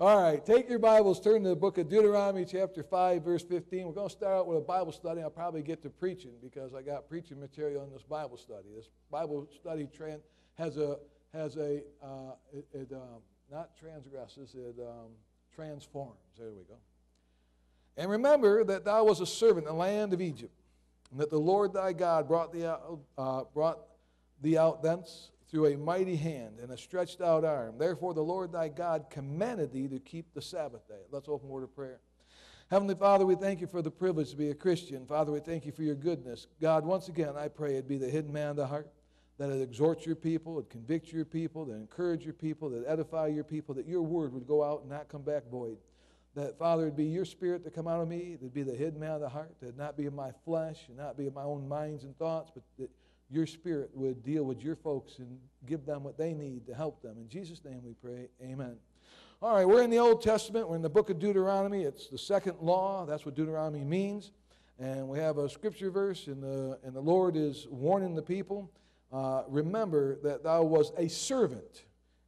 All right, take your Bibles, turn to the book of Deuteronomy, chapter 5, verse 15. We're going to start out with a Bible study. I'll probably get to preaching because I got preaching material in this Bible study. This Bible study tran- has a, has a uh, it, it um, not transgresses, it um, transforms. There we go. And remember that thou was a servant in the land of Egypt, and that the Lord thy God brought thee out, uh, brought thee out thence through a mighty hand and a stretched out arm. Therefore, the Lord thy God commanded thee to keep the Sabbath day. Let's open word of prayer. Heavenly Father, we thank you for the privilege to be a Christian. Father, we thank you for your goodness. God, once again, I pray it be the hidden man of the heart, that it exhort your people, it convict your people, that encourage your people, that edify your people, that your word would go out and not come back void. That, Father, it'd be your spirit to come out of me, that'd be the hidden man of the heart, that not be of my flesh and not be of my own minds and thoughts, but that your spirit would deal with your folks and give them what they need to help them. In Jesus' name we pray, amen. All right, we're in the Old Testament. We're in the book of Deuteronomy. It's the second law. That's what Deuteronomy means. And we have a scripture verse, and the, and the Lord is warning the people uh, remember that thou was a servant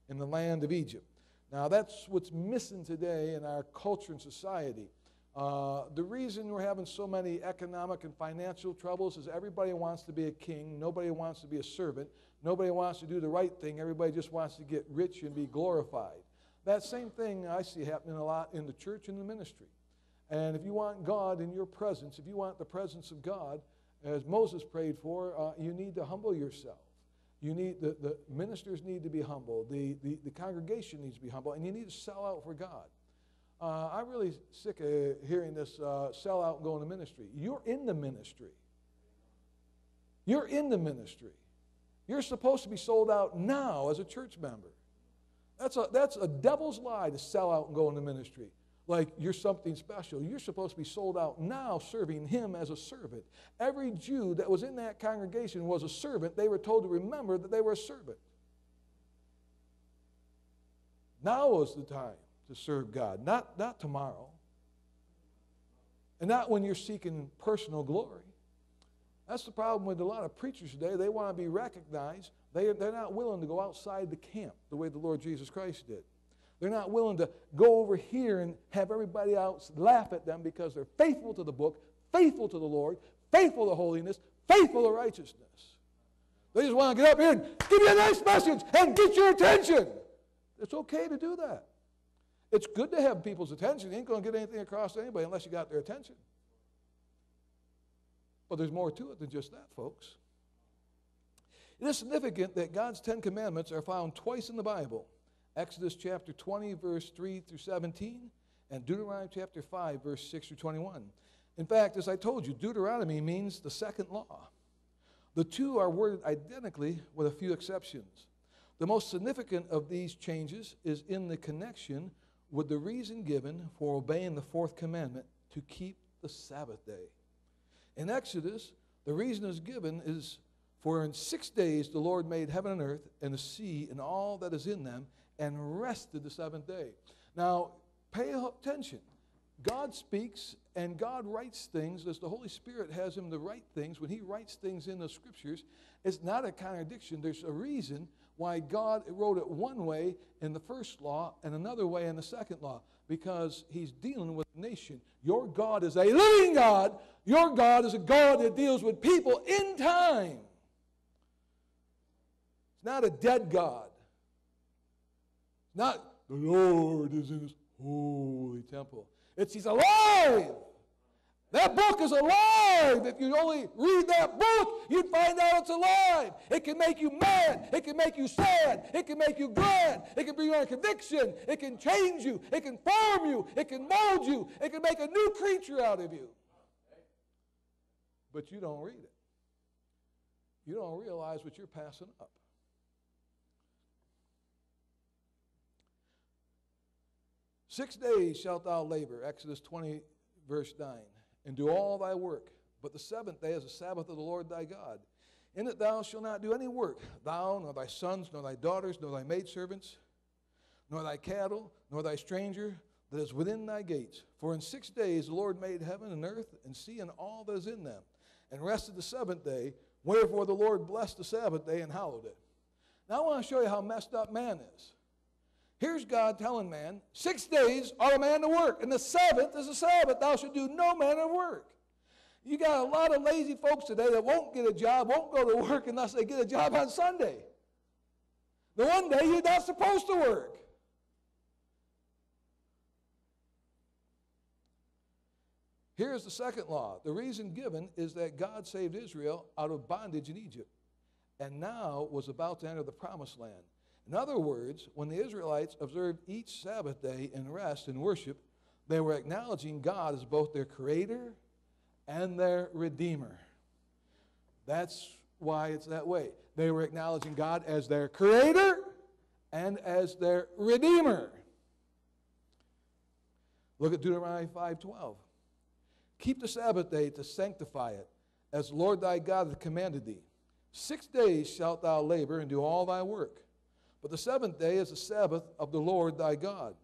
in the land of Egypt. Now, that's what's missing today in our culture and society. Uh, the reason we're having so many economic and financial troubles is everybody wants to be a king, nobody wants to be a servant, nobody wants to do the right thing, everybody just wants to get rich and be glorified. That same thing I see happening a lot in the church and the ministry. And if you want God in your presence, if you want the presence of God, as Moses prayed for, uh, you need to humble yourself. You need the, the ministers need to be humble. The, the, the congregation needs to be humble, and you need to sell out for God. Uh, I'm really sick of hearing this uh, sell out and go into ministry. You're in the ministry. You're in the ministry. You're supposed to be sold out now as a church member. That's a, that's a devil's lie to sell out and go into ministry like you're something special. You're supposed to be sold out now serving him as a servant. Every Jew that was in that congregation was a servant. They were told to remember that they were a servant. Now is the time to serve God, not, not tomorrow. And not when you're seeking personal glory. That's the problem with a lot of preachers today. They want to be recognized. They, they're not willing to go outside the camp the way the Lord Jesus Christ did. They're not willing to go over here and have everybody else laugh at them because they're faithful to the book, faithful to the Lord, faithful to holiness, faithful to righteousness. They just want to get up here and give you a nice message and get your attention. It's okay to do that. It's good to have people's attention. You ain't going to get anything across to anybody unless you got their attention. But there's more to it than just that, folks. It is significant that God's Ten Commandments are found twice in the Bible Exodus chapter 20, verse 3 through 17, and Deuteronomy chapter 5, verse 6 through 21. In fact, as I told you, Deuteronomy means the second law. The two are worded identically with a few exceptions. The most significant of these changes is in the connection with the reason given for obeying the fourth commandment to keep the Sabbath day. In Exodus, the reason is given is for in six days the Lord made heaven and earth and the sea and all that is in them and rested the seventh day. Now, pay attention. God speaks and God writes things as the Holy Spirit has him to write things. When he writes things in the scriptures, it's not a contradiction. There's a reason why God wrote it one way in the first law and another way in the second law because he's dealing with a nation. Your God is a living God. Your God is a God that deals with people in time. It's not a dead God. It's not the Lord is in his holy temple. It's he's alive. That book is alive. If you only read that book, you'd find out it's alive. It can make you mad. It can make you sad. It can make you glad. It can bring you a conviction. It can change you. It can form you. It can mold you. It can make a new creature out of you. But you don't read it. You don't realize what you're passing up. Six days shalt thou labor, Exodus 20, verse 9 and do all thy work. But the seventh day is the Sabbath of the Lord thy God. In it thou shalt not do any work, thou, nor thy sons, nor thy daughters, nor thy maidservants, nor thy cattle, nor thy stranger that is within thy gates. For in six days the Lord made heaven and earth and sea and all that is in them, and rested the seventh day. Wherefore the Lord blessed the Sabbath day and hallowed it. Now I want to show you how messed up man is. Here's God telling man, six days are a man to work, and the seventh is a Sabbath. Thou shalt do no manner of work. You got a lot of lazy folks today that won't get a job, won't go to work unless they get a job on Sunday. The one day you're not supposed to work. Here's the second law. The reason given is that God saved Israel out of bondage in Egypt and now was about to enter the promised land. In other words, when the Israelites observed each Sabbath day in rest and worship, they were acknowledging God as both their creator and their redeemer. That's why it's that way. They were acknowledging God as their creator and as their redeemer. Look at Deuteronomy 5:12. Keep the Sabbath day to sanctify it, as Lord thy God hath commanded thee. Six days shalt thou labor and do all thy work. But the seventh day is the Sabbath of the Lord thy God.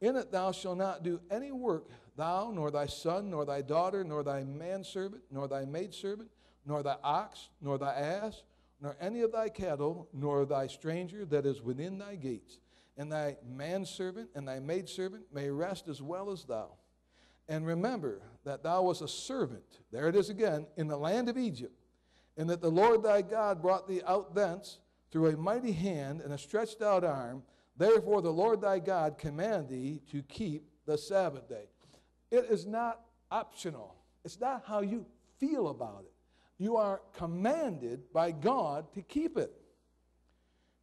In it thou shalt not do any work, thou, nor thy son, nor thy daughter, nor thy manservant, nor thy maidservant, nor thy ox, nor thy ass, nor any of thy cattle, nor thy stranger that is within thy gates. And thy manservant and thy maidservant may rest as well as thou. And remember that thou wast a servant, there it is again, in the land of Egypt, and that the Lord thy God brought thee out thence through a mighty hand and a stretched out arm. Therefore, the Lord thy God command thee to keep the Sabbath day. It is not optional, it's not how you feel about it. You are commanded by God to keep it.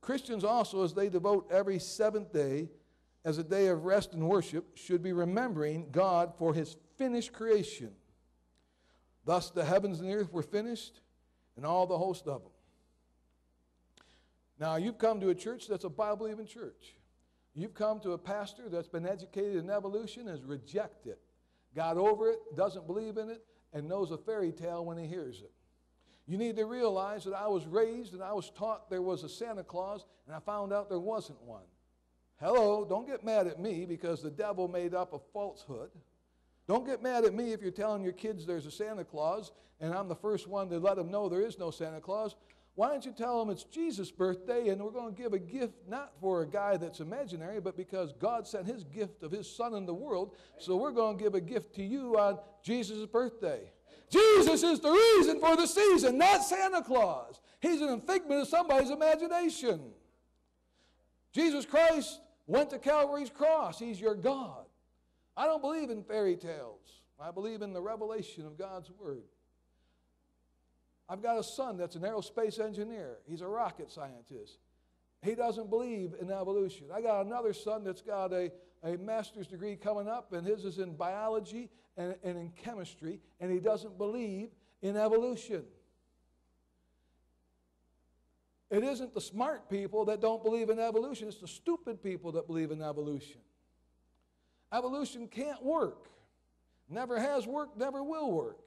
Christians also, as they devote every seventh day as a day of rest and worship, should be remembering God for his finished creation. Thus, the heavens and the earth were finished, and all the host of them. Now, you've come to a church that's a Bible believing church. You've come to a pastor that's been educated in evolution, and has rejected got over it, doesn't believe in it, and knows a fairy tale when he hears it. You need to realize that I was raised and I was taught there was a Santa Claus, and I found out there wasn't one. Hello, don't get mad at me because the devil made up a falsehood. Don't get mad at me if you're telling your kids there's a Santa Claus and I'm the first one to let them know there is no Santa Claus. Why don't you tell them it's Jesus' birthday and we're going to give a gift not for a guy that's imaginary, but because God sent his gift of his son in the world. So we're going to give a gift to you on Jesus' birthday. Jesus is the reason for the season, not Santa Claus. He's an figment of somebody's imagination. Jesus Christ went to Calvary's cross. He's your God. I don't believe in fairy tales. I believe in the revelation of God's Word. I've got a son that's an aerospace engineer. He's a rocket scientist. He doesn't believe in evolution. I got another son that's got a, a master's degree coming up, and his is in biology and, and in chemistry, and he doesn't believe in evolution. It isn't the smart people that don't believe in evolution, it's the stupid people that believe in evolution. Evolution can't work, never has worked, never will work.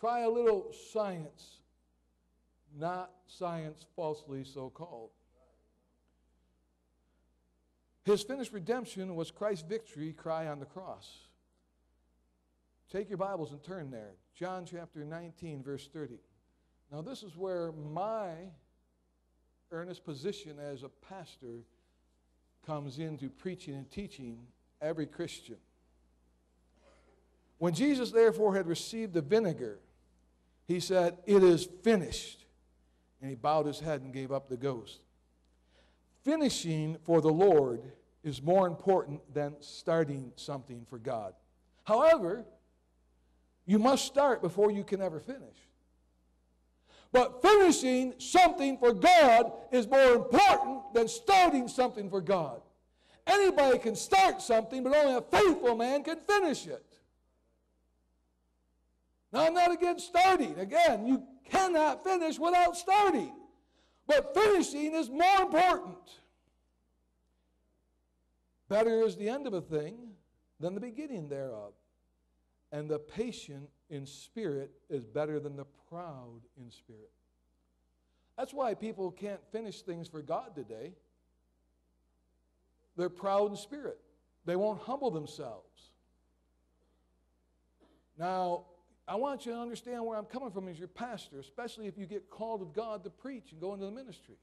Try a little science, not science falsely so called. His finished redemption was Christ's victory cry on the cross. Take your Bibles and turn there. John chapter 19, verse 30. Now, this is where my earnest position as a pastor comes into preaching and teaching every Christian. When Jesus, therefore, had received the vinegar, he said, It is finished. And he bowed his head and gave up the ghost. Finishing for the Lord is more important than starting something for God. However, you must start before you can ever finish. But finishing something for God is more important than starting something for God. Anybody can start something, but only a faithful man can finish it. Now, I'm not against starting. Again, you cannot finish without starting. But finishing is more important. Better is the end of a thing than the beginning thereof. And the patient in spirit is better than the proud in spirit. That's why people can't finish things for God today. They're proud in spirit, they won't humble themselves. Now, I want you to understand where I'm coming from as your pastor, especially if you get called of God to preach and go into the ministry.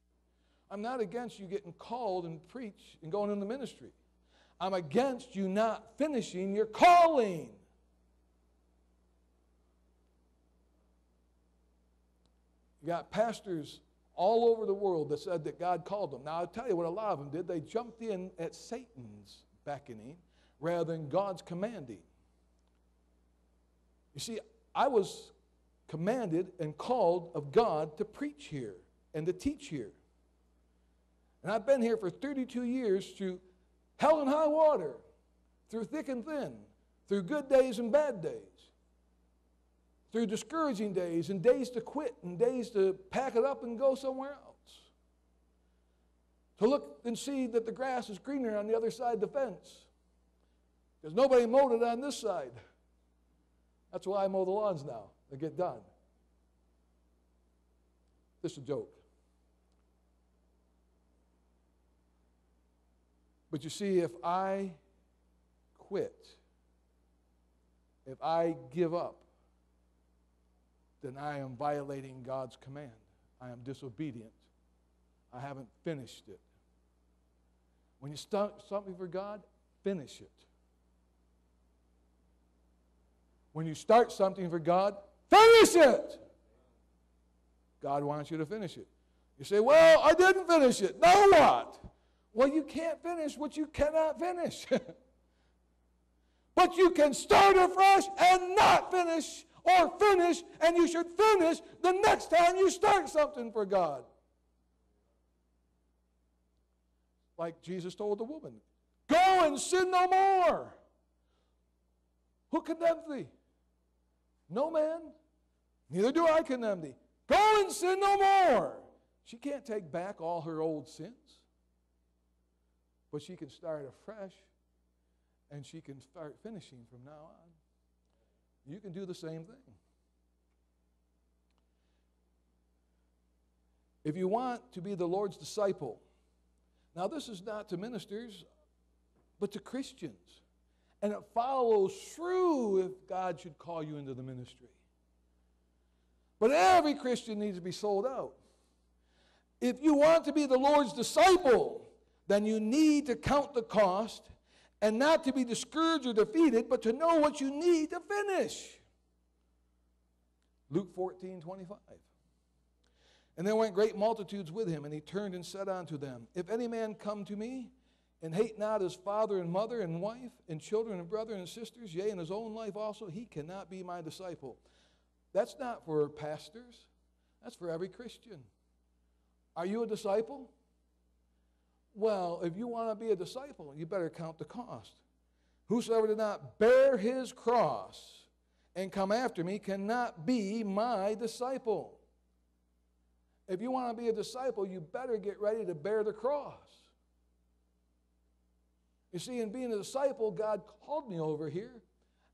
I'm not against you getting called and preach and going into the ministry. I'm against you not finishing your calling. You got pastors all over the world that said that God called them. Now, I'll tell you what a lot of them did. They jumped in at Satan's beckoning rather than God's commanding. You see, I was commanded and called of God to preach here and to teach here. And I've been here for 32 years through hell and high water, through thick and thin, through good days and bad days, through discouraging days and days to quit and days to pack it up and go somewhere else. To look and see that the grass is greener on the other side of the fence. Because nobody mowed it on this side. That's why I mow the lawns now. They get done. This is a joke. But you see, if I quit, if I give up, then I am violating God's command. I am disobedient. I haven't finished it. When you start something for God, finish it. When you start something for God, finish it. God wants you to finish it. You say, Well, I didn't finish it. Now what? Well, you can't finish what you cannot finish. but you can start afresh and not finish, or finish, and you should finish the next time you start something for God. Like Jesus told the woman, Go and sin no more. Who condemns thee? No man. Neither do I condemn thee. Go and sin no more. She can't take back all her old sins. But she can start afresh and she can start finishing from now on. You can do the same thing. If you want to be the Lord's disciple, now this is not to ministers, but to Christians. And it follows through if God should call you into the ministry. But every Christian needs to be sold out. If you want to be the Lord's disciple, then you need to count the cost and not to be discouraged or defeated, but to know what you need to finish. Luke 14, 25. And there went great multitudes with him, and he turned and said unto them, If any man come to me, and hate not his father and mother and wife and children and brethren and sisters, yea, and his own life also, he cannot be my disciple. That's not for pastors, that's for every Christian. Are you a disciple? Well, if you want to be a disciple, you better count the cost. Whosoever did not bear his cross and come after me cannot be my disciple. If you want to be a disciple, you better get ready to bear the cross. You see, in being a disciple, God called me over here.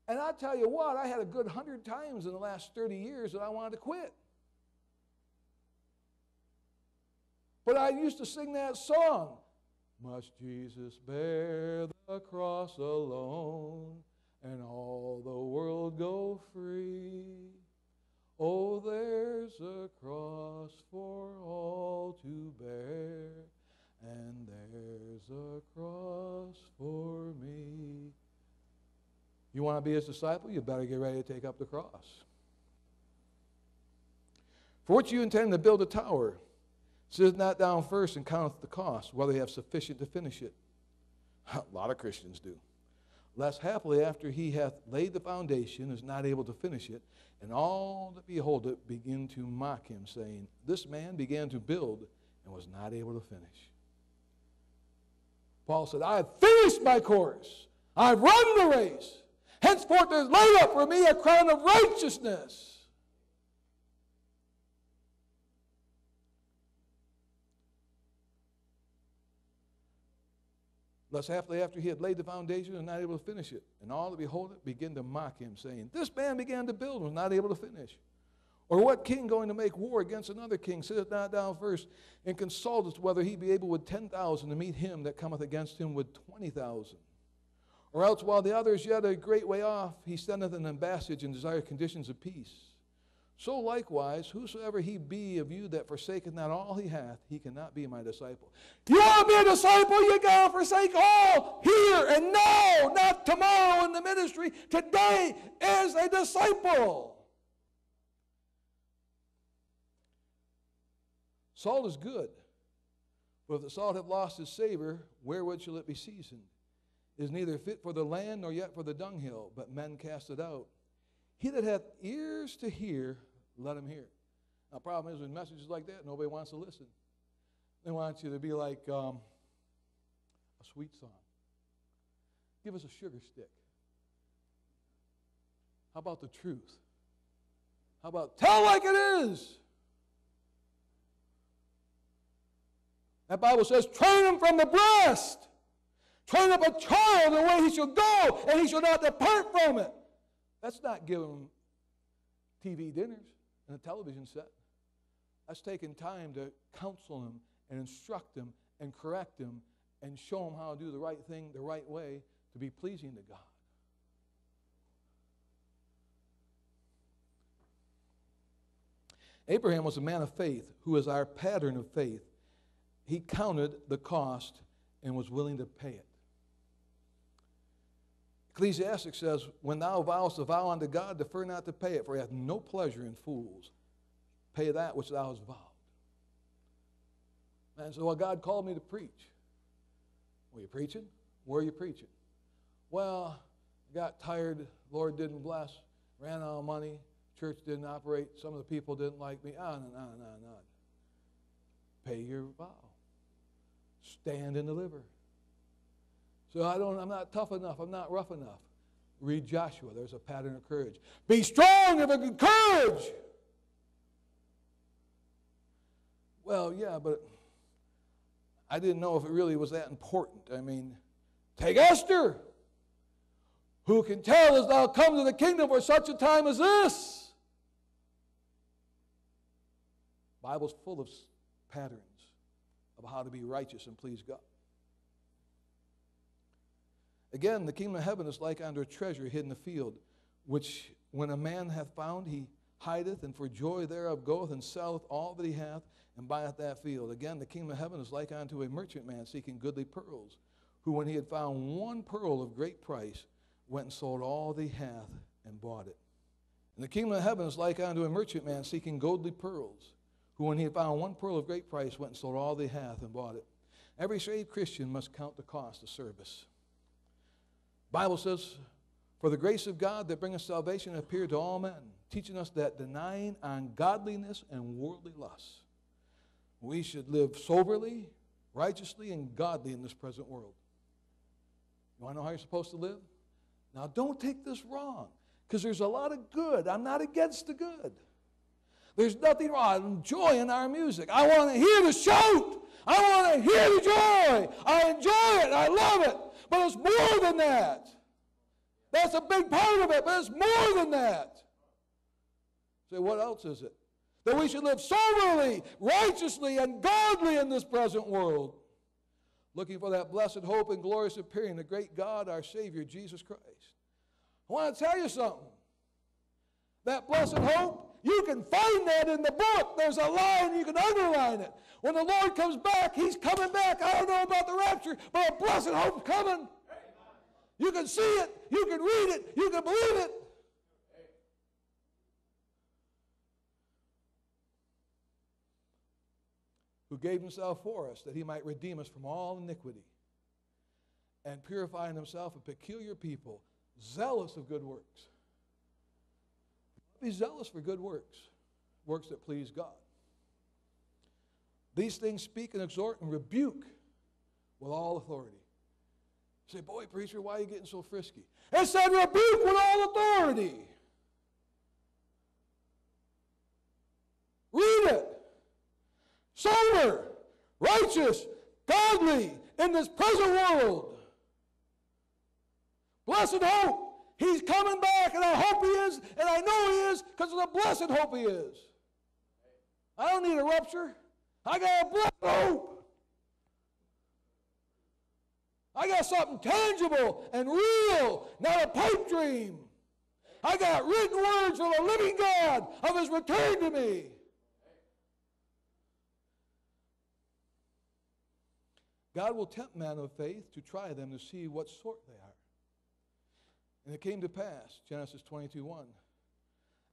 And I tell you what, I had a good hundred times in the last 30 years that I wanted to quit. But I used to sing that song Must Jesus bear the cross alone and all the world go free? Oh, there's a cross for all to bear, and there's a cross for me. You want to be his disciple? You better get ready to take up the cross. For which you intend to build a tower, sit not down first and count the cost, whether you have sufficient to finish it. A lot of Christians do. Lest happily after he hath laid the foundation is not able to finish it, and all that behold it begin to mock him, saying, This man began to build and was not able to finish. Paul said, I have finished my course. I've run the race. Henceforth there's laid up for me a crown of righteousness. Thus, happily after he had laid the foundation and not able to finish it, and all that behold it began to mock him, saying, This man began to build and was not able to finish. Or what king going to make war against another king sitteth not down first and consulteth whether he be able with ten thousand to meet him that cometh against him with twenty thousand? Or else while the other is yet a great way off, he sendeth an ambassage and desireth conditions of peace. So likewise, whosoever he be of you that forsaketh not all he hath, he cannot be my disciple. You want to be a disciple, you got to forsake all here and now, not tomorrow in the ministry. Today is a disciple. Salt is good, but if the salt have lost its savor, wherewith shall it be seasoned? It is neither fit for the land nor yet for the dunghill, but men cast it out. He that hath ears to hear, let him hear. Now, problem is with messages like that, nobody wants to listen. They want you to be like um, a sweet song. Give us a sugar stick. How about the truth? How about tell like it is? That Bible says, train him from the breast. Train up a child in the way he shall go, and he shall not depart from it. That's not giving them TV dinners and a television set. That's taking time to counsel him and instruct him and correct him and show him how to do the right thing the right way to be pleasing to God. Abraham was a man of faith who is our pattern of faith. He counted the cost and was willing to pay it. Ecclesiastes says, When thou vowest a vow unto God, defer not to pay it, for he hath no pleasure in fools. Pay that which thou hast vowed. And so, well, God called me to preach. Were you preaching? Where are you preaching? Well, got tired. Lord didn't bless. Ran out of money. Church didn't operate. Some of the people didn't like me. Ah, no, no, no, no. Pay your vow. Stand and deliver. So I don't, I'm not tough enough. I'm not rough enough. Read Joshua. There's a pattern of courage. Be strong of a good courage. Well, yeah, but I didn't know if it really was that important. I mean, take Esther. Who can tell as thou come to the kingdom for such a time as this? Bible's full of patterns of how to be righteous and please God. Again, the kingdom of heaven is like unto a treasure hid in the field, which when a man hath found, he hideth, and for joy thereof goeth and selleth all that he hath, and buyeth that field. Again, the kingdom of heaven is like unto a merchant man seeking goodly pearls, who, when he had found one pearl of great price, went and sold all that he hath and bought it. And the kingdom of heaven is like unto a merchant man seeking goodly pearls, who, when he had found one pearl of great price, went and sold all he hath and bought it. Every saved Christian must count the cost of service. Bible says, For the grace of God that bringeth salvation appeared to all men, teaching us that denying ungodliness and worldly lusts, we should live soberly, righteously, and godly in this present world. You want to know how you're supposed to live? Now, don't take this wrong, because there's a lot of good. I'm not against the good. There's nothing wrong. I enjoy in our music. I want to hear the shout. I want to hear the joy. I enjoy it. I love it. But it's more than that. That's a big part of it, but it's more than that. Say, what else is it? That we should live soberly, righteously, and godly in this present world, looking for that blessed hope and glorious appearing, the great God, our Savior, Jesus Christ. I want to tell you something. That blessed hope, you can find that in the book. There's a line, you can underline it. When the Lord comes back, He's coming back. I don't know about the rapture, but a blessed hope's coming. You can see it, you can read it, you can believe it. Who gave himself for us that he might redeem us from all iniquity and purify in himself a peculiar people, zealous of good works. Be zealous for good works, works that please God. These things speak and exhort and rebuke with all authority. You say, boy, preacher, why are you getting so frisky? It said rebuke with all authority. Read it. Sober, righteous, godly in this present world. Blessed hope. He's coming back, and I hope he is, and I know he is because of the blessed hope he is. I don't need a rapture. I got a blessed hope. I got something tangible and real, not a pipe dream. I got written words from a living God of his return to me. God will tempt men of faith to try them to see what sort they are. And it came to pass, Genesis 22 1,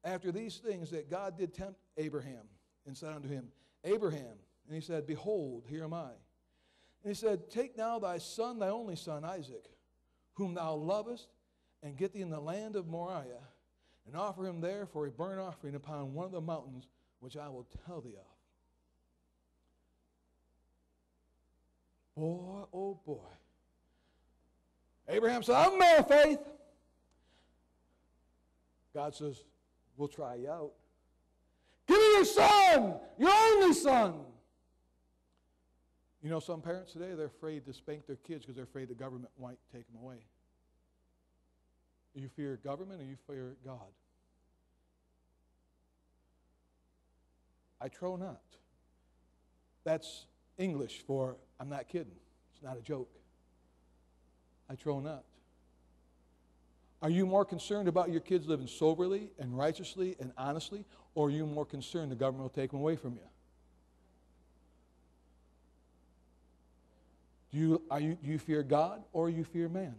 after these things that God did tempt Abraham and said unto him, Abraham, and he said, Behold, here am I. And he said, Take now thy son, thy only son, Isaac, whom thou lovest, and get thee in the land of Moriah, and offer him there for a burnt offering upon one of the mountains which I will tell thee of. Boy, oh boy. Abraham said, I'm a man of faith. God says, We'll try you out. Give me your son, your only son. You know, some parents today, they're afraid to spank their kids because they're afraid the government might take them away. You fear government or you fear God? I trow not. That's English for I'm not kidding. It's not a joke. I trow not. Are you more concerned about your kids living soberly and righteously and honestly, or are you more concerned the government will take them away from you? Do you, are you, do you fear God or you fear man?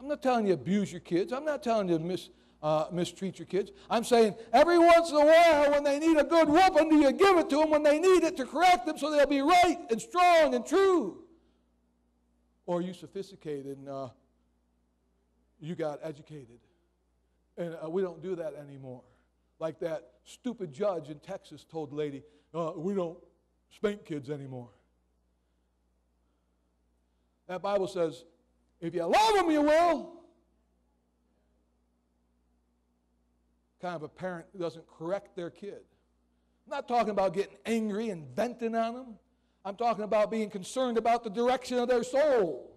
I'm not telling you abuse your kids. I'm not telling you mis, uh, mistreat your kids. I'm saying every once in a while, when they need a good whooping, do you give it to them when they need it to correct them so they'll be right and strong and true? Or are you sophisticated and uh, you got educated? And uh, we don't do that anymore. Like that stupid judge in Texas told lady, uh, we don't spank kids anymore. That Bible says, if you love them, you will. Kind of a parent who doesn't correct their kid. I'm not talking about getting angry and venting on them. I'm talking about being concerned about the direction of their soul.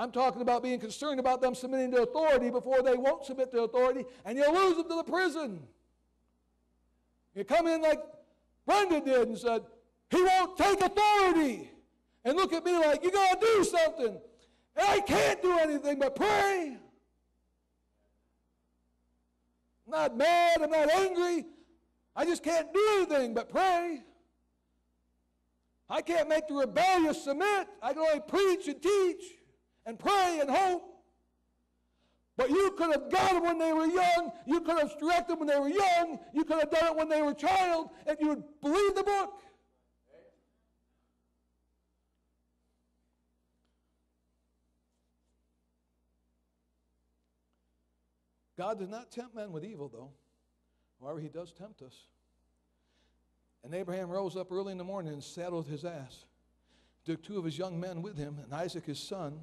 I'm talking about being concerned about them submitting to authority before they won't submit to authority, and you'll lose them to the prison. You come in like Brenda did and said, He won't take authority and look at me like, you got to do something. And I can't do anything but pray. I'm not mad, I'm not angry. I just can't do anything but pray. I can't make the rebellious submit. I can only preach and teach and pray and hope. But you could have got them when they were young. You could have directed them when they were young. You could have done it when they were a child, if you would believe the book. God does not tempt men with evil, though. However, he does tempt us. And Abraham rose up early in the morning and saddled his ass, took two of his young men with him, and Isaac his son,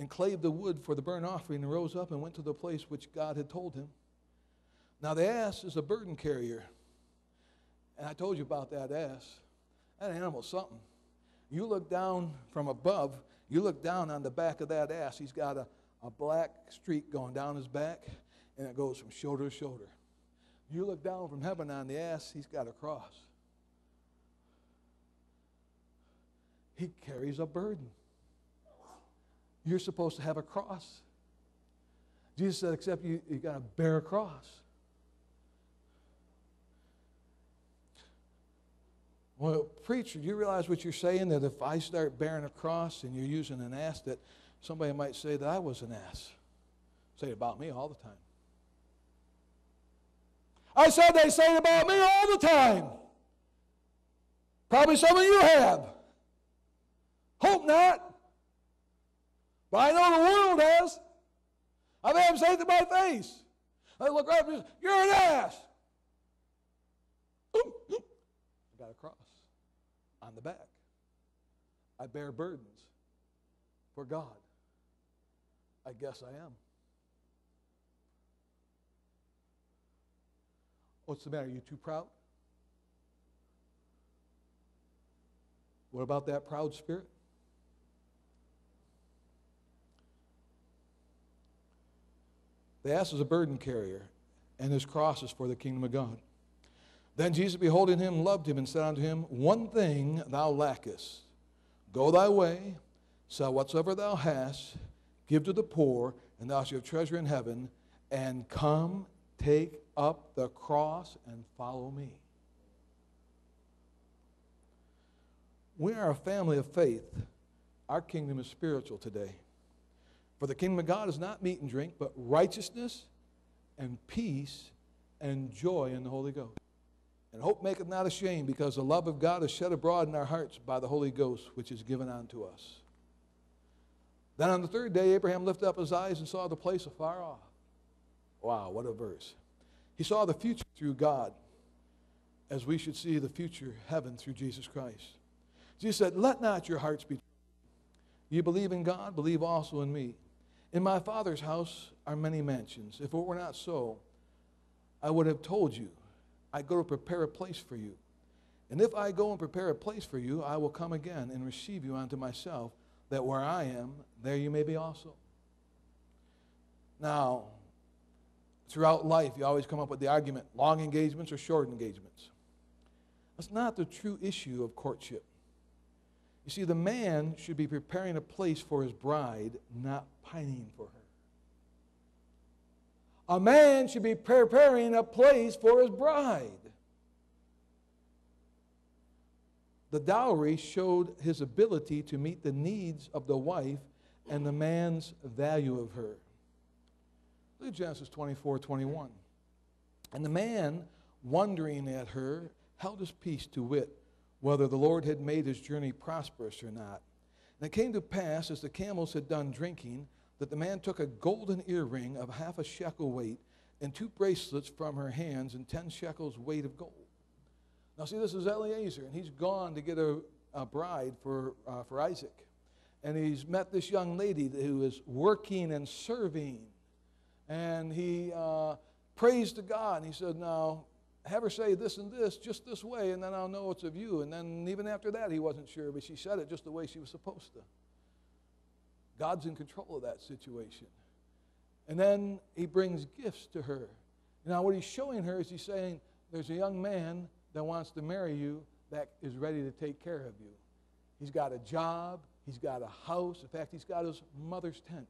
and clave the wood for the burnt offering, and rose up and went to the place which God had told him. Now, the ass is a burden carrier. And I told you about that ass. That animal's something. You look down from above, you look down on the back of that ass, he's got a, a black streak going down his back, and it goes from shoulder to shoulder. You look down from heaven on the ass, he's got a cross. He carries a burden. You're supposed to have a cross. Jesus said, except you, you got to bear a cross. Well, preacher, do you realize what you're saying? That if I start bearing a cross and you're using an ass, that somebody might say that I was an ass. Say it about me all the time. I said they say it about me all the time. Probably some of you have. Hope not. But I know the world has. I've had them say it to my face. I look right and say, You're an ass. I got a cross on the back. I bear burdens for God. I guess I am. What's the matter? Are you too proud? What about that proud spirit? The ass is a burden carrier, and his cross is for the kingdom of God. Then Jesus, beholding him, loved him, and said unto him, One thing thou lackest. Go thy way, sell whatsoever thou hast, give to the poor, and thou shalt have treasure in heaven, and come, take up the cross, and follow me. We are a family of faith. Our kingdom is spiritual today. For the kingdom of God is not meat and drink, but righteousness and peace and joy in the Holy Ghost. And hope maketh not ashamed, because the love of God is shed abroad in our hearts by the Holy Ghost, which is given unto us. Then on the third day, Abraham lifted up his eyes and saw the place afar off. Wow, what a verse. He saw the future through God, as we should see the future heaven through Jesus Christ. Jesus said, Let not your hearts be troubled. You believe in God, believe also in me. In my Father's house are many mansions. If it were not so, I would have told you, I go to prepare a place for you. And if I go and prepare a place for you, I will come again and receive you unto myself, that where I am, there you may be also. Now, throughout life, you always come up with the argument long engagements or short engagements. That's not the true issue of courtship. You see, the man should be preparing a place for his bride, not pining for her. A man should be preparing a place for his bride. The dowry showed his ability to meet the needs of the wife and the man's value of her. Look at Genesis 24 21. And the man, wondering at her, held his peace to wit whether the Lord had made his journey prosperous or not. And it came to pass, as the camels had done drinking, that the man took a golden earring of half a shekel weight and two bracelets from her hands and ten shekels weight of gold. Now, see, this is Eliezer, and he's gone to get a, a bride for, uh, for Isaac. And he's met this young lady who is working and serving. And he uh, prays to God, and he said, Now, have her say this and this just this way, and then I'll know it's of you. And then even after that, he wasn't sure, but she said it just the way she was supposed to. God's in control of that situation. And then he brings gifts to her. Now, what he's showing her is he's saying, There's a young man that wants to marry you that is ready to take care of you. He's got a job, he's got a house. In fact, he's got his mother's tent,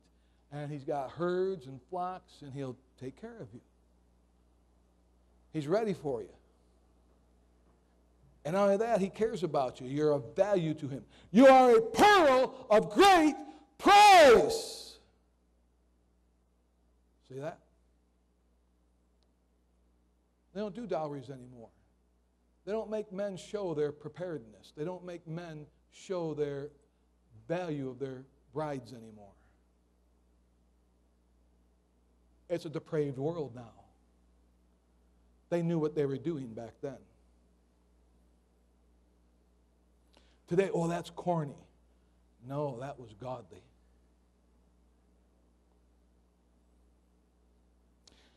and he's got herds and flocks, and he'll take care of you. He's ready for you. And not only that, he cares about you. You're of value to him. You are a pearl of great price. See that? They don't do dowries anymore. They don't make men show their preparedness. They don't make men show their value of their brides anymore. It's a depraved world now. They knew what they were doing back then. Today, oh, that's corny. No, that was godly.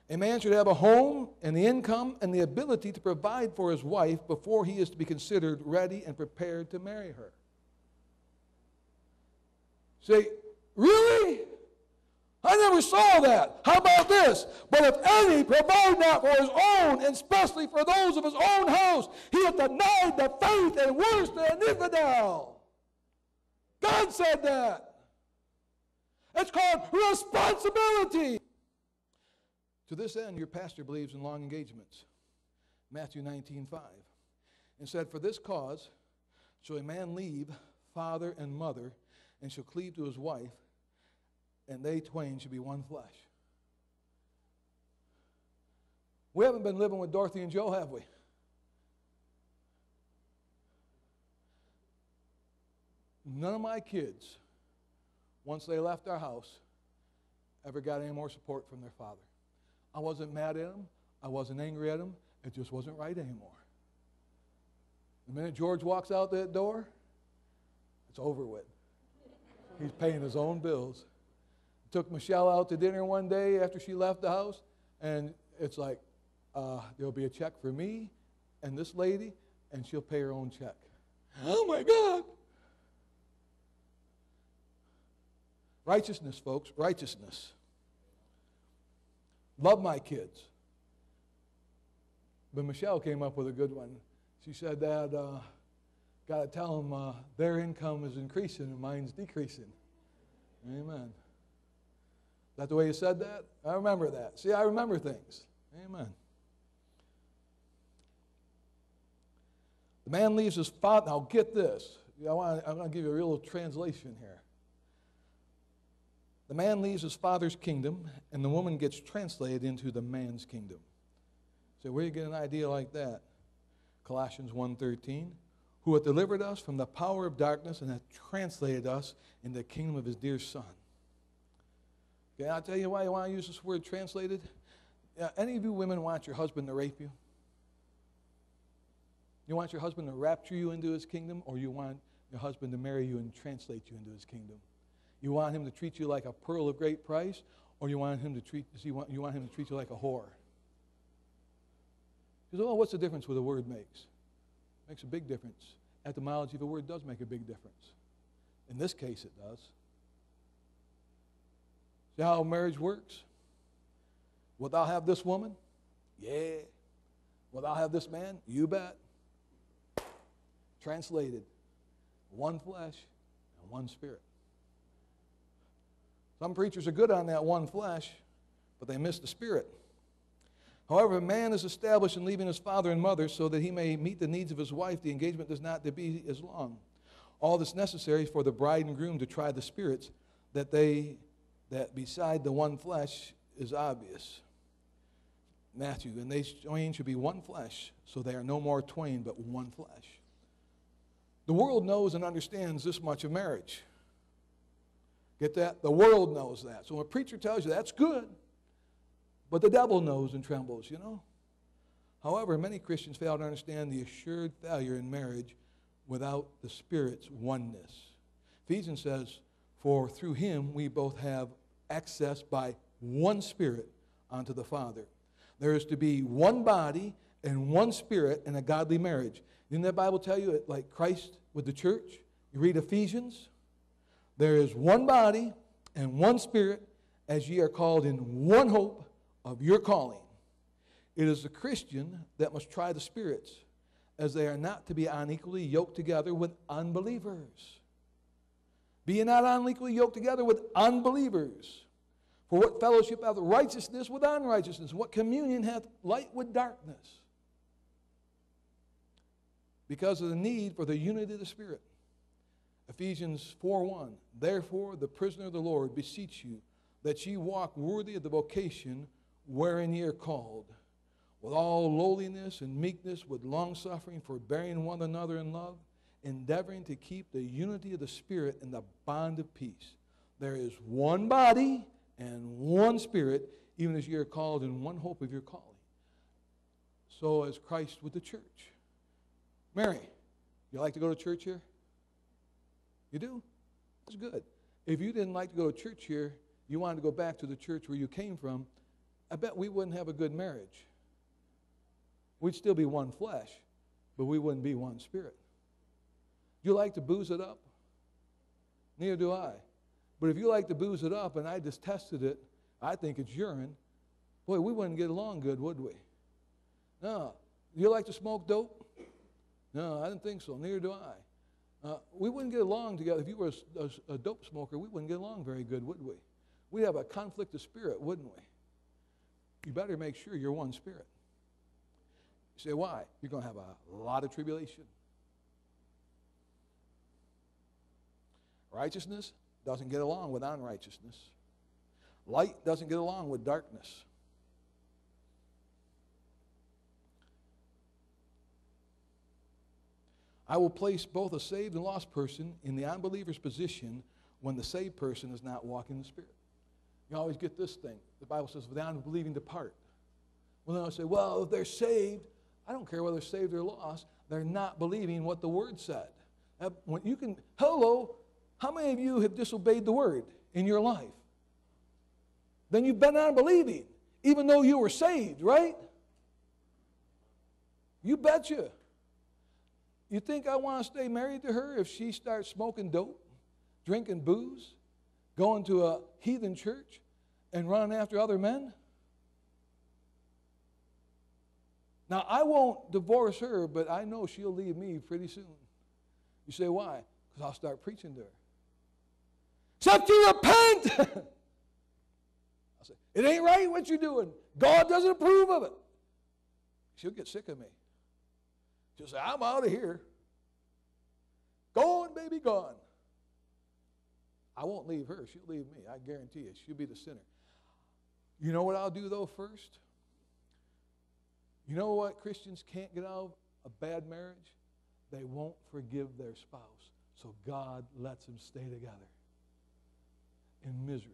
A man should have a home and the income and the ability to provide for his wife before he is to be considered ready and prepared to marry her. Say, really? I never saw that. How about this? But if any provide not for his own, and especially for those of his own house, he hath denied the faith and worse than an infidel. God said that. It's called responsibility. To this end, your pastor believes in long engagements. Matthew 19, 5. And said, For this cause shall a man leave father and mother, and shall cleave to his wife, and they twain should be one flesh. We haven't been living with Dorothy and Joe, have we? None of my kids, once they left our house, ever got any more support from their father. I wasn't mad at them. I wasn't angry at them. It just wasn't right anymore. The minute George walks out that door, it's over with. He's paying his own bills. Took Michelle out to dinner one day after she left the house, and it's like, uh, there'll be a check for me and this lady, and she'll pay her own check. Oh my God. Righteousness, folks, righteousness. Love my kids. But Michelle came up with a good one. She said, Dad, uh, got to tell them uh, their income is increasing and mine's decreasing. Amen. Is that the way you said that? I remember that. See, I remember things. Amen. The man leaves his father. Now, get this. I want, I'm going to give you a real translation here. The man leaves his father's kingdom, and the woman gets translated into the man's kingdom. So where do you get an idea like that? Colossians 1.13, who hath delivered us from the power of darkness and hath translated us into the kingdom of his dear Son. Okay, I'll tell you why I want to use this word translated. Uh, any of you women want your husband to rape you? You want your husband to rapture you into his kingdom, or you want your husband to marry you and translate you into his kingdom? You want him to treat you like a pearl of great price, or you want him to treat you want, you want him to treat you like a whore? You oh, what's the difference what a word makes? It makes a big difference. Etymology of a word does make a big difference. In this case, it does. See how marriage works? Will thou have this woman? Yeah. Will thou have this man? You bet. Translated one flesh and one spirit. Some preachers are good on that one flesh, but they miss the spirit. However, a man is established in leaving his father and mother so that he may meet the needs of his wife. The engagement does not to be as long. All that's necessary for the bride and groom to try the spirits that they that beside the one flesh is obvious. Matthew, and they twain should be one flesh, so they are no more twain, but one flesh. The world knows and understands this much of marriage. Get that? The world knows that. So when a preacher tells you that's good, but the devil knows and trembles, you know? However, many Christians fail to understand the assured failure in marriage without the Spirit's oneness. Ephesians says, For through him we both have access by one Spirit unto the Father. There is to be one body and one Spirit in a godly marriage. Didn't that Bible tell you, it like Christ with the church? You read Ephesians, there is one body and one spirit, as ye are called in one hope of your calling. It is the Christian that must try the spirits, as they are not to be unequally yoked together with unbelievers. Be not unequally yoked together with unbelievers. For what fellowship hath righteousness with unrighteousness? What communion hath light with darkness? because of the need for the unity of the Spirit. Ephesians 4:1 Therefore the prisoner of the Lord beseech you that ye walk worthy of the vocation wherein ye are called with all lowliness and meekness with longsuffering forbearing one another in love endeavoring to keep the unity of the spirit in the bond of peace there is one body and one spirit even as you're called in one hope of your calling so as Christ with the church Mary you like to go to church here you do? That's good. If you didn't like to go to church here, you wanted to go back to the church where you came from, I bet we wouldn't have a good marriage. We'd still be one flesh, but we wouldn't be one spirit. You like to booze it up? Neither do I. But if you like to booze it up and I just tested it, I think it's urine, boy, we wouldn't get along good, would we? No. You like to smoke dope? No, I didn't think so. Neither do I. Uh, we wouldn't get along together. If you were a, a, a, dope smoker, we wouldn't get along very good, would we? We'd have a conflict of spirit, wouldn't we? You better make sure you're one spirit. You say, why? You're going to have a lot of tribulation. Righteousness doesn't get along with unrighteousness. Light doesn't get along with darkness. I will place both a saved and lost person in the unbeliever's position when the saved person is not walking in the Spirit. You always get this thing. The Bible says, without unbelieving, depart. Well, then I say, well, if they're saved, I don't care whether they're saved or lost, they're not believing what the Word said. When you can, hello, how many of you have disobeyed the Word in your life? Then you've been unbelieving, even though you were saved, right? You betcha. You think I want to stay married to her if she starts smoking dope, drinking booze, going to a heathen church, and running after other men? Now, I won't divorce her, but I know she'll leave me pretty soon. You say, why? Because I'll start preaching to her. Except you repent! I say, it ain't right what you're doing. God doesn't approve of it. She'll get sick of me. She'll say, I'm out of here. Gone, baby, gone. I won't leave her. She'll leave me. I guarantee you. She'll be the sinner. You know what I'll do, though, first? You know what Christians can't get out of a bad marriage? They won't forgive their spouse. So God lets them stay together in misery.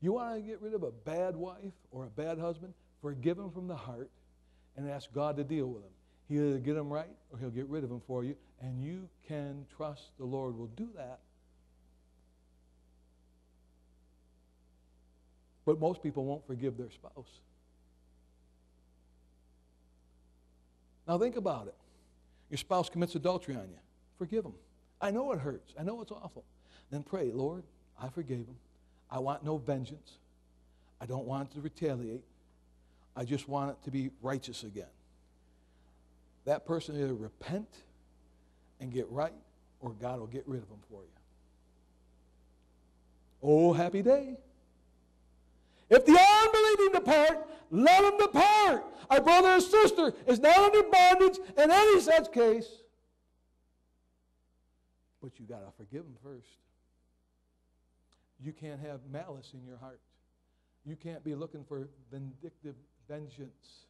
You want to get rid of a bad wife or a bad husband? Forgive them from the heart and ask God to deal with them. He'll either get them right or he'll get rid of them for you, and you can trust the Lord will do that. But most people won't forgive their spouse. Now think about it. Your spouse commits adultery on you. Forgive them. I know it hurts. I know it's awful. Then pray, Lord, I forgave him. I want no vengeance. I don't want to retaliate. I just want it to be righteous again that person either repent and get right or God will get rid of them for you. Oh, happy day. If the unbelieving depart, let them depart. Our brother and sister is not under bondage in any such case. But you got to forgive them first. You can't have malice in your heart. You can't be looking for vindictive vengeance.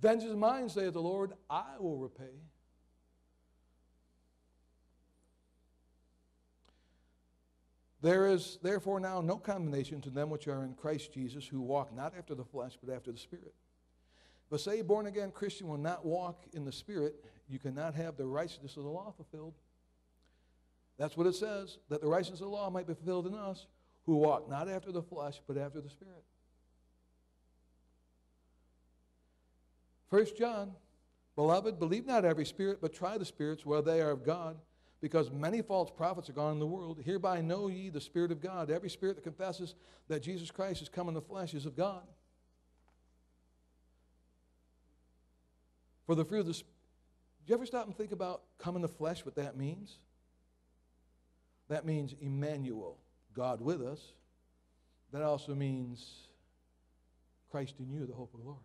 Vengeance is mine, saith the Lord, I will repay. There is therefore now no condemnation to them which are in Christ Jesus, who walk not after the flesh, but after the Spirit. But say, born again Christian will not walk in the Spirit, you cannot have the righteousness of the law fulfilled. That's what it says, that the righteousness of the law might be fulfilled in us, who walk not after the flesh, but after the Spirit. First John, beloved, believe not every spirit, but try the spirits whether they are of God, because many false prophets are gone in the world. Hereby know ye the Spirit of God. Every spirit that confesses that Jesus Christ is come in the flesh is of God. For the fruit of the do you ever stop and think about come in the flesh, what that means? That means Emmanuel, God with us. That also means Christ in you, the hope of glory.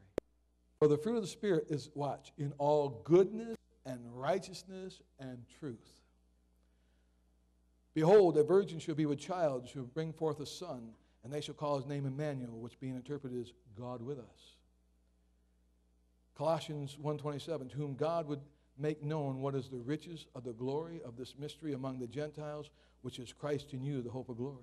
For the fruit of the Spirit is, watch, in all goodness and righteousness and truth. Behold, a virgin shall be with child, shall bring forth a son, and they shall call his name Emmanuel, which being interpreted is God with us. Colossians 1:27, to whom God would make known what is the riches of the glory of this mystery among the Gentiles, which is Christ in you, the hope of glory.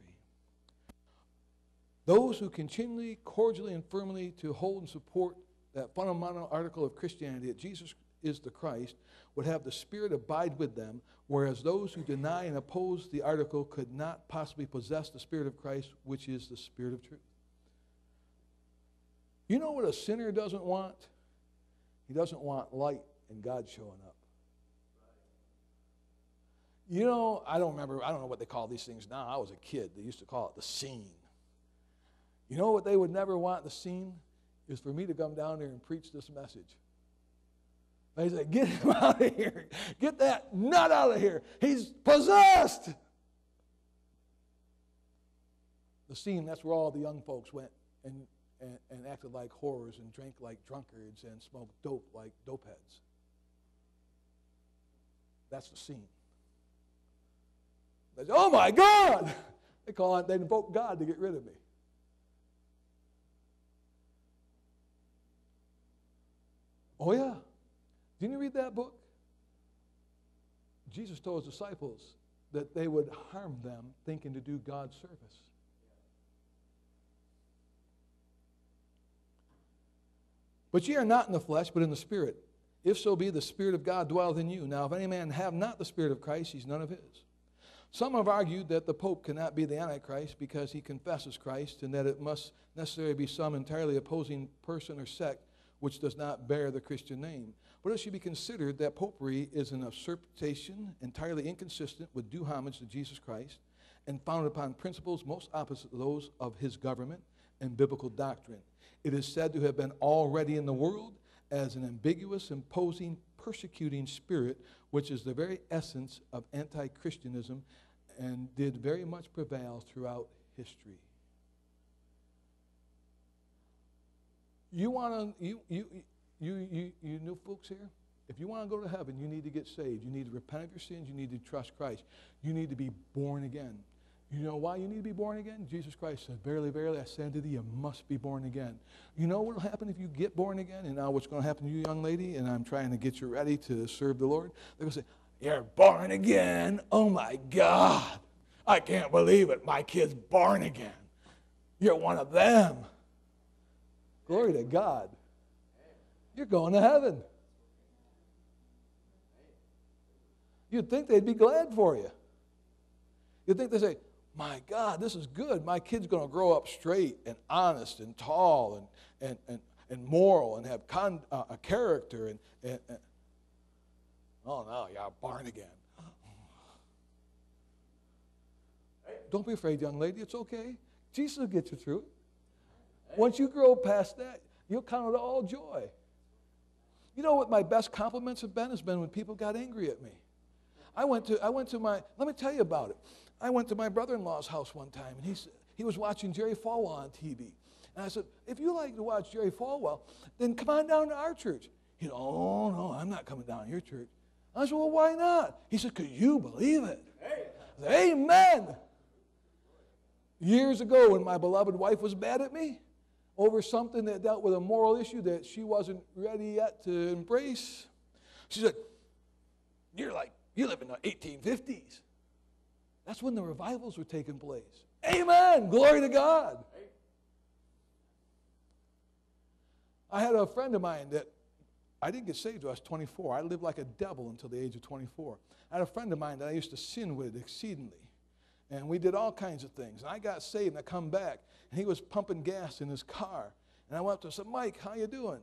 Those who continually, cordially, and firmly to hold and support that fundamental article of Christianity that Jesus is the Christ would have the Spirit abide with them, whereas those who deny and oppose the article could not possibly possess the Spirit of Christ, which is the Spirit of truth. You know what a sinner doesn't want? He doesn't want light and God showing up. You know, I don't remember, I don't know what they call these things now. I was a kid. They used to call it the scene. You know what they would never want the scene? Is for me to come down here and preach this message. They say, Get him out of here. Get that nut out of here. He's possessed. The scene, that's where all the young folks went and, and, and acted like whores and drank like drunkards and smoked dope like dopeheads. That's the scene. They say, Oh my God! They call it, they invoke God to get rid of me. Oh, yeah. Didn't you read that book? Jesus told his disciples that they would harm them thinking to do God's service. But ye are not in the flesh, but in the Spirit. If so be the Spirit of God dwelleth in you. Now, if any man have not the Spirit of Christ, he's none of his. Some have argued that the Pope cannot be the Antichrist because he confesses Christ and that it must necessarily be some entirely opposing person or sect which does not bear the Christian name. But it should be considered that popery is an usurpation entirely inconsistent with due homage to Jesus Christ and founded upon principles most opposite to those of his government and biblical doctrine. It is said to have been already in the world as an ambiguous, imposing, persecuting spirit, which is the very essence of anti Christianism and did very much prevail throughout history. You want to, you, you, you, you, you new folks here? If you want to go to heaven, you need to get saved. You need to repent of your sins. You need to trust Christ. You need to be born again. You know why you need to be born again? Jesus Christ said, Verily, verily, I say unto thee, you must be born again. You know what will happen if you get born again? And now what's going to happen to you, young lady? And I'm trying to get you ready to serve the Lord. They're going to say, You're born again. Oh my God. I can't believe it. My kid's born again. You're one of them. Glory to God. You're going to heaven. You'd think they'd be glad for you. You'd think they'd say, My God, this is good. My kid's going to grow up straight and honest and tall and, and, and, and moral and have con, uh, a character. And, and, and, oh, no, you're born again. Don't be afraid, young lady. It's okay. Jesus will get you through it. Once you grow past that, you'll count it all joy. You know what my best compliments have been? Has been when people got angry at me. I went to, I went to my, let me tell you about it. I went to my brother in law's house one time, and he, he was watching Jerry Falwell on TV. And I said, if you like to watch Jerry Falwell, then come on down to our church. He said, oh, no, I'm not coming down to your church. I said, well, why not? He said, because you believe it. Said, Amen. Years ago, when my beloved wife was mad at me over something that dealt with a moral issue that she wasn't ready yet to embrace, she said, You're like, you live in the 1850s. That's when the revivals were taking place. Amen. Glory to God. I had a friend of mine that I didn't get saved until I was 24. I lived like a devil until the age of 24. I had a friend of mine that I used to sin with exceedingly and we did all kinds of things. And I got saved, and I come back, and he was pumping gas in his car. And I went up to him and said, Mike, how you doing?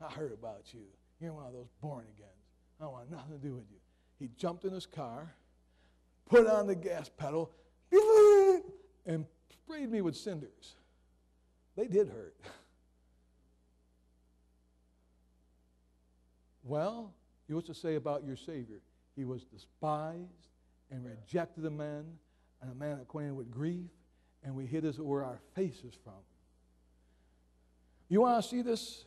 I heard about you. You're one of those born agains. I don't want nothing to do with you. He jumped in his car, put on the gas pedal, and sprayed me with cinders. They did hurt. Well, you what to say about your Savior? He was despised and rejected a man, and a man acquainted with grief, and we hid as it were our faces from. You want to see this?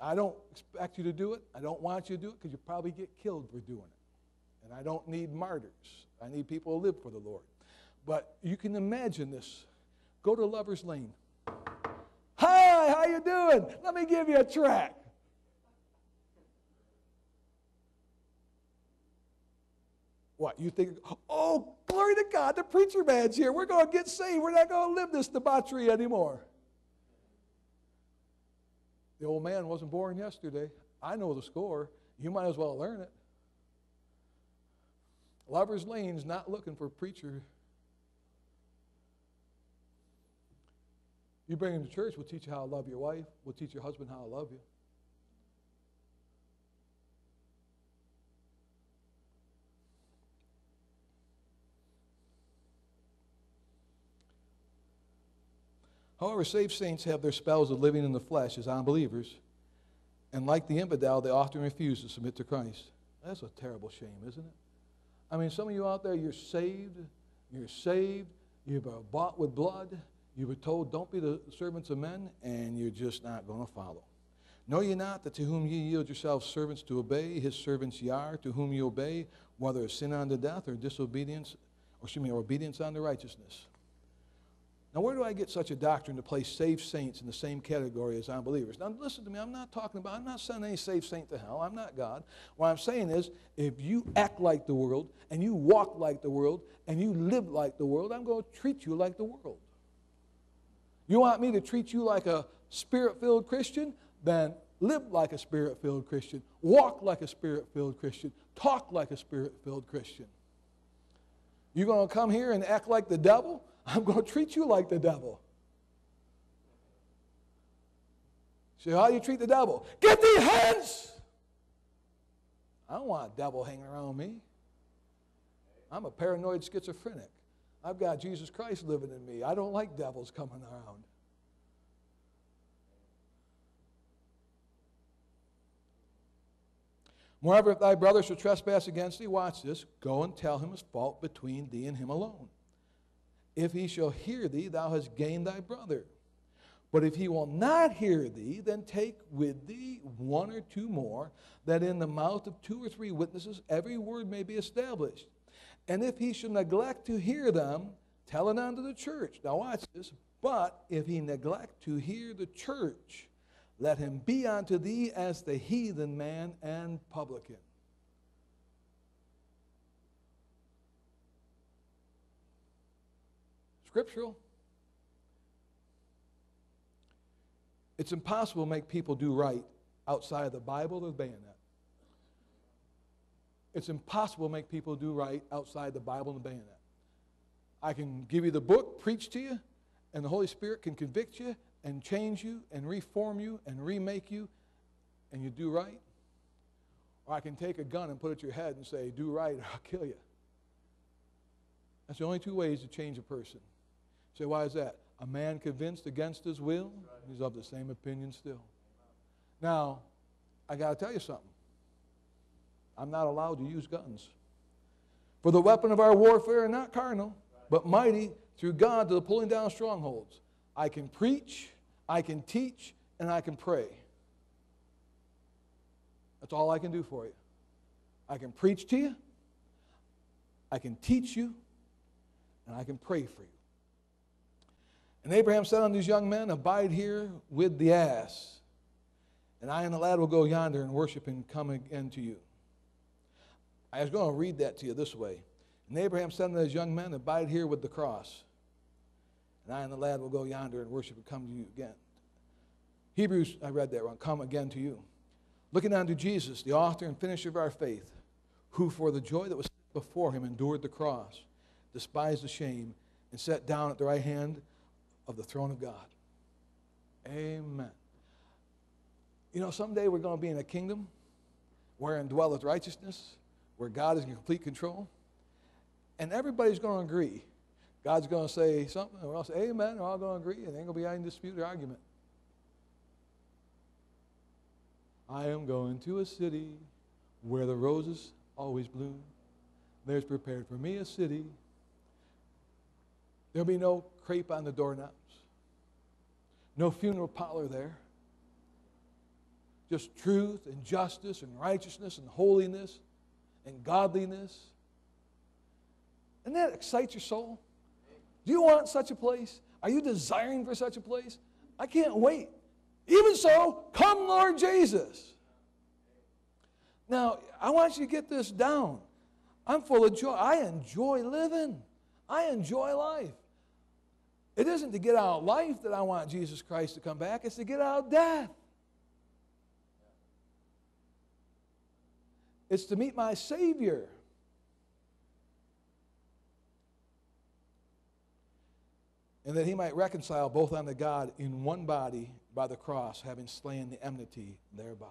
I don't expect you to do it. I don't want you to do it because you probably get killed for doing it. And I don't need martyrs. I need people to live for the Lord. But you can imagine this. Go to Lover's Lane. Hi, how you doing? Let me give you a track. What, you think, oh, glory to God, the preacher man's here. We're going to get saved. We're not going to live this debauchery anymore. The old man wasn't born yesterday. I know the score. You might as well learn it. Lover's Lane's not looking for a preacher. You bring him to church, we'll teach you how to love your wife. We'll teach your husband how to love you. However, saved saints have their spells of living in the flesh as unbelievers, and like the infidel, they often refuse to submit to Christ. That's a terrible shame, isn't it? I mean, some of you out there, you're saved, you're saved, you've been bought with blood, you were told, don't be the servants of men, and you're just not going to follow. Know ye not that to whom ye yield yourselves servants to obey, his servants ye are, to whom ye obey, whether sin unto death or disobedience, or excuse me, or obedience unto righteousness? Now, where do I get such a doctrine to place saved saints in the same category as unbelievers? Now, listen to me. I'm not talking about, I'm not sending any saved saint to hell. I'm not God. What I'm saying is, if you act like the world, and you walk like the world, and you live like the world, I'm going to treat you like the world. You want me to treat you like a spirit filled Christian? Then live like a spirit filled Christian. Walk like a spirit filled Christian. Talk like a spirit filled Christian. You're going to come here and act like the devil? I'm going to treat you like the devil. So, how you treat the devil? Get these hands! I don't want a devil hanging around me. I'm a paranoid schizophrenic. I've got Jesus Christ living in me. I don't like devils coming around. Moreover, if thy brother shall trespass against thee, watch this, go and tell him his fault between thee and him alone. If he shall hear thee, thou hast gained thy brother. But if he will not hear thee, then take with thee one or two more, that in the mouth of two or three witnesses every word may be established. And if he shall neglect to hear them, tell it unto the church. Now watch this. But if he neglect to hear the church, let him be unto thee as the heathen man and publican. Scriptural. It's impossible to make people do right outside of the Bible or the bayonet. It's impossible to make people do right outside the Bible and the bayonet. I can give you the book, preach to you, and the Holy Spirit can convict you and change you and reform you and remake you, and you do right. Or I can take a gun and put it to your head and say, Do right or I'll kill you. That's the only two ways to change a person. Say, why is that? A man convinced against his will, he's of the same opinion still. Now, I got to tell you something. I'm not allowed to use guns. For the weapon of our warfare are not carnal, but mighty through God to the pulling down strongholds. I can preach, I can teach, and I can pray. That's all I can do for you. I can preach to you, I can teach you, and I can pray for you. And Abraham said unto these young men, Abide here with the ass, and I and the lad will go yonder and worship and come again to you. I was going to read that to you this way. And Abraham said unto these young men, Abide here with the cross, and I and the lad will go yonder and worship and come to you again. Hebrews, I read that wrong, come again to you. Looking unto Jesus, the author and finisher of our faith, who for the joy that was set before him endured the cross, despised the shame, and sat down at the right hand of the throne of God. Amen. You know, someday we're going to be in a kingdom wherein dwelleth righteousness, where God is in complete control. And everybody's going to agree. God's going to say something, and we're all say, Amen. We're all going to agree, and there ain't going to be any dispute or argument. I am going to a city where the roses always bloom. There's prepared for me a city. There'll be no crepe on the doorknobs. No funeral parlor there. just truth and justice and righteousness and holiness and godliness. And that excites your soul? Do you want such a place? Are you desiring for such a place? I can't wait. Even so, come, Lord Jesus. Now, I want you to get this down. I'm full of joy. I enjoy living, I enjoy life. It isn't to get out life that I want Jesus Christ to come back, it's to get out death. It's to meet my Savior. And that he might reconcile both unto God in one body by the cross, having slain the enmity thereby.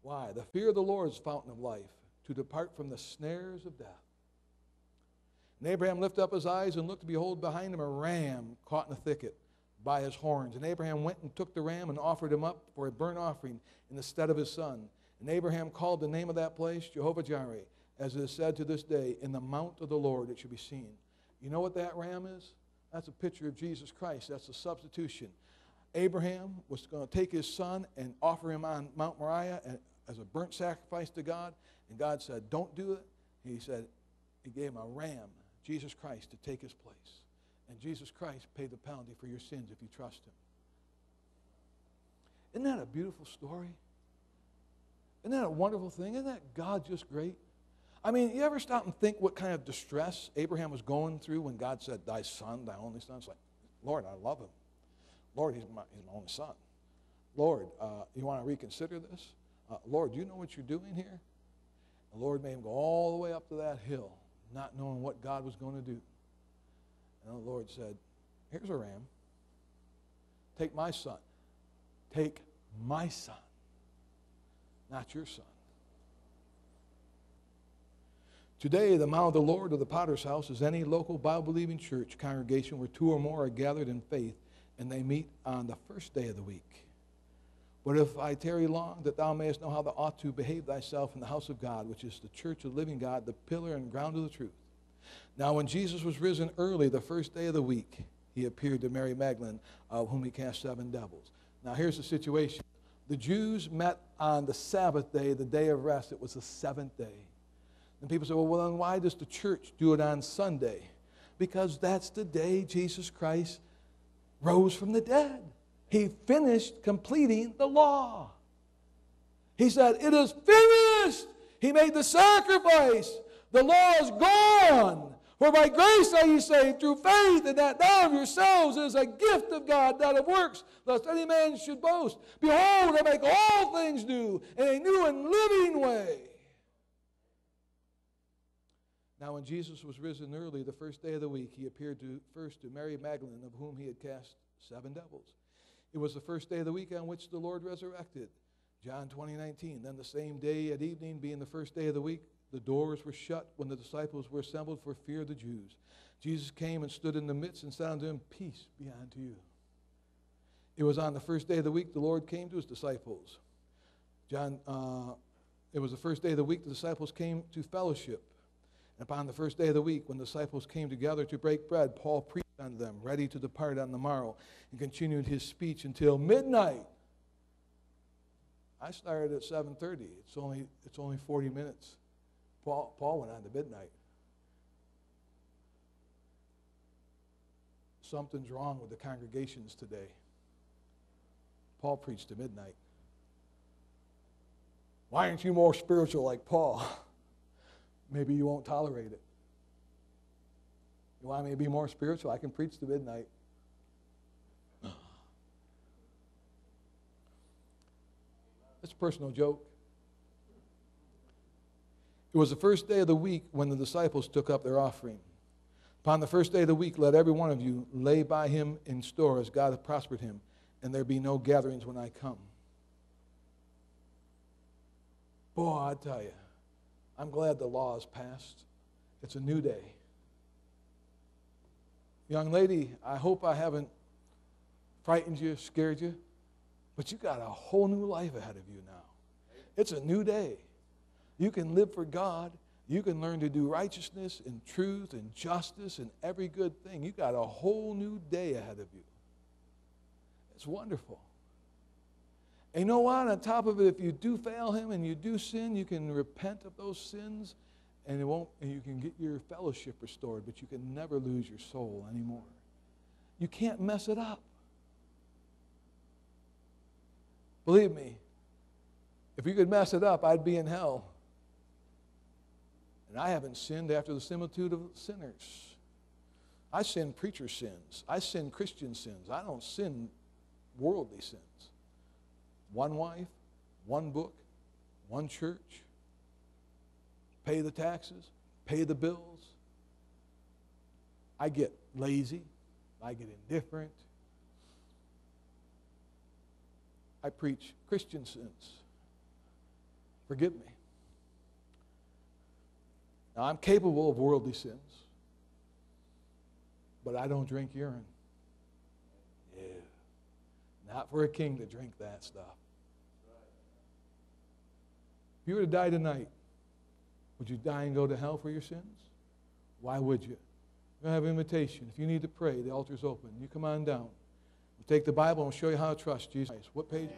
Why? The fear of the Lord is fountain of life, to depart from the snares of death. And Abraham lifted up his eyes and looked, behold, behind him a ram caught in a thicket by his horns. And Abraham went and took the ram and offered him up for a burnt offering in the stead of his son. And Abraham called the name of that place Jehovah Jireh, as it is said to this day, In the mount of the Lord it shall be seen. You know what that ram is? That's a picture of Jesus Christ. That's a substitution. Abraham was going to take his son and offer him on Mount Moriah uh, as a burnt sacrifice to God. And God said, Don't do it. He said, He gave him a ram, Jesus Christ, to take his place. And Jesus Christ paid the penalty for your sins if you trust him. Isn't that a beautiful story? Isn't that a wonderful thing? Isn't that God just great? I mean, you ever stop and think what kind of distress Abraham was going through when God said, Thy son, thy only son? It's like, Lord, I love him. Lord, he's my, he's my only son. Lord, uh, you want to reconsider this? Uh, Lord, do you know what you're doing here? The Lord made him go all the way up to that hill, not knowing what God was going to do. And the Lord said, Here's a ram. Take my son. Take my son not your son. Today, the Mount of the Lord of the Potter's House is any local Bible believing church congregation where two or more are gathered in faith and they meet on the first day of the week. But if I tarry long, that thou mayest know how thou ought to behave thyself in the house of God, which is the church of the living God, the pillar and ground of the truth. Now, when Jesus was risen early, the first day of the week, he appeared to Mary Magdalene, of whom he cast seven devils. Now, here's the situation the Jews met on the Sabbath day, the day of rest. It was the seventh day. And people say, well, well, then why does the church do it on Sunday? Because that's the day Jesus Christ rose from the dead. He finished completing the law. He said, It is finished. He made the sacrifice. The law is gone. For by grace are ye saved through faith, and that not of yourselves is a gift of God, not of works, lest any man should boast. Behold, I make all things new in a new and living way. Now, when Jesus was risen early, the first day of the week, he appeared to, first to Mary Magdalene, of whom he had cast seven devils. It was the first day of the week on which the Lord resurrected. John 20, 19. Then the same day at evening, being the first day of the week, the doors were shut when the disciples were assembled for fear of the Jews. Jesus came and stood in the midst and said unto them, Peace be unto you. It was on the first day of the week the Lord came to his disciples. John, uh, it was the first day of the week the disciples came to fellowship. And upon the first day of the week, when the disciples came together to break bread, Paul preached unto them, ready to depart on the morrow, and continued his speech until midnight. I started at 7:30. It's only it's only 40 minutes. Paul, Paul went on to midnight. Something's wrong with the congregations today. Paul preached to midnight. Why aren't you more spiritual like Paul? Maybe you won't tolerate it. You want me to be more spiritual? I can preach to midnight. It's a personal joke. It was the first day of the week when the disciples took up their offering. Upon the first day of the week, let every one of you lay by him in store as God hath prospered him, and there be no gatherings when I come. Boy, I tell you, I'm glad the law is passed. It's a new day. Young lady, I hope I haven't frightened you, scared you, but you got a whole new life ahead of you now. It's a new day. You can live for God. You can learn to do righteousness and truth and justice and every good thing. You got a whole new day ahead of you. It's wonderful. And you know what? On top of it, if you do fail him and you do sin, you can repent of those sins and it won't and you can get your fellowship restored, but you can never lose your soul anymore. You can't mess it up. Believe me, if you could mess it up, I'd be in hell. And I haven't sinned after the similitude of sinners. I sin preacher sins. I sin Christian sins. I don't sin worldly sins. One wife, one book, one church, pay the taxes, pay the bills. I get lazy. I get indifferent. I preach Christian sins. Forgive me. Now, I'm capable of worldly sins, but I don't drink urine. Yeah. Not for a king to drink that stuff. If you were to die tonight, would you die and go to hell for your sins? Why would you? We're going to have an invitation. If you need to pray, the altar's open. You come on down. We'll take the Bible and we'll show you how to trust Jesus. What page,